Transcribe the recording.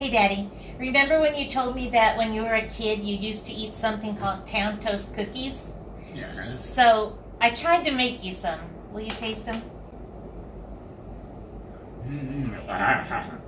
Hey, Daddy. Remember when you told me that when you were a kid you used to eat something called town toast cookies? Yes. So I tried to make you some. Will you taste them? Mm.